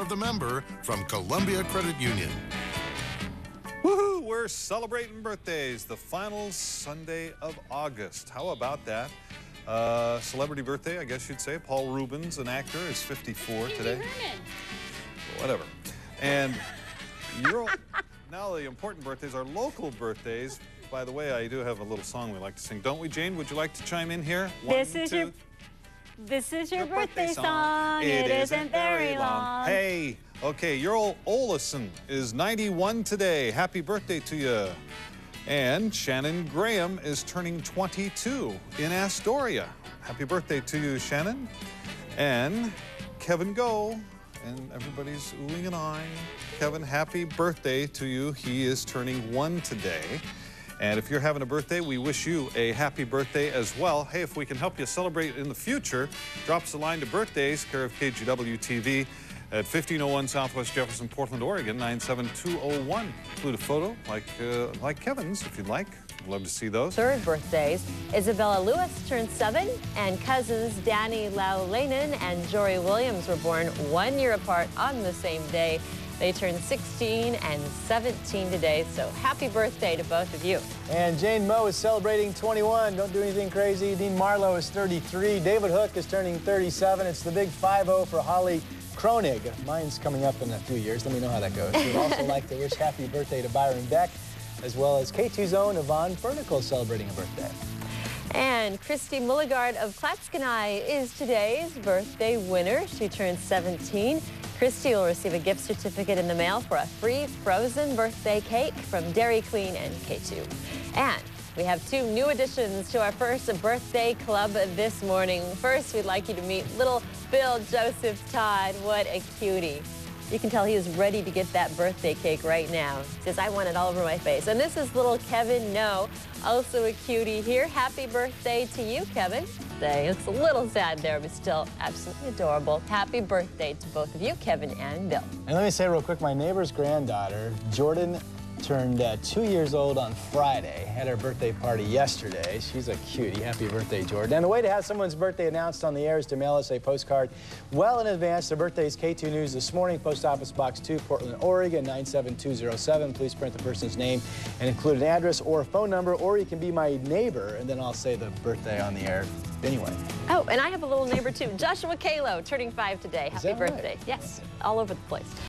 of the member from Columbia Credit Union. Woohoo! We're celebrating birthdays the final Sunday of August. How about that? Uh, celebrity birthday, I guess you'd say. Paul Reubens, an actor, is 54 today. Whatever. And your now the important birthdays are local birthdays. By the way, I do have a little song we like to sing, don't we, Jane? Would you like to chime in here? This is your- This is your, birthday, song. It isn't very long. Hey, okay, Earl Olison is 91 today. Happy birthday to you. And Shannon Graham is turning 22 in Astoria. Happy birthday to you, Shannon. And Kevin Go, and everybody's oohing and eyeing. Kevin, happy birthday to you. He is turning one today. And if you're having a birthday, we wish you a happy birthday as well. Hey, if we can help you celebrate in the future, drop us a line to birthdays, care of KGW TV at 1501 Southwest Jefferson, Portland, Oregon, 97201. Include a photo like, uh, like Kevin's if you'd like. Love to see those. Third birthdays, Isabella Lewis turned seven, and cousins Danny Laulainen and Jory Williams were born one year apart on the same day. They turned 16 and 17 today, so happy birthday to both of you. And Jane Moe is celebrating 21. Don't do anything crazy. Dean Marlowe is 33. David Hook is turning 37. It's the big 5-0 for Holly Kronig. Mine's coming up in a few years. Let me know how that goes. We'd also like to wish happy birthday to Byron Beck, as well as K2's own Yvonne Fernicle celebrating a birthday. And Christy Mulligard of Clatskanie is today's birthday winner. She turned 17. Christy will receive a gift certificate in the mail for a free frozen birthday cake from Dairy Queen and K2. And we have two new additions to our first birthday club this morning. First, we'd like you to meet little Bill Joseph Todd. What a cutie. You can tell he is ready to get that birthday cake right now. Says, I want it all over my face. And this is little Kevin No, also a cutie here. Happy birthday to you, Kevin. It's a little sad there, but still absolutely adorable. Happy birthday to both of you, Kevin and Bill. And let me say real quick, my neighbor's granddaughter, Jordan turned uh, two years old on Friday. Had her birthday party yesterday. She's a cutie. Happy birthday, Jordan. And the way to have someone's birthday announced on the air is to mail us a postcard well in advance. The birthday is K2 News this morning, Post Office Box 2, Portland, Oregon, 97207. Please print the person's name and include an address or a phone number, or you can be my neighbor, and then I'll say the birthday on the air anyway. Oh, and I have a little neighbor too, Joshua Kalo, turning five today. Happy that right? birthday. Yes, all over the place.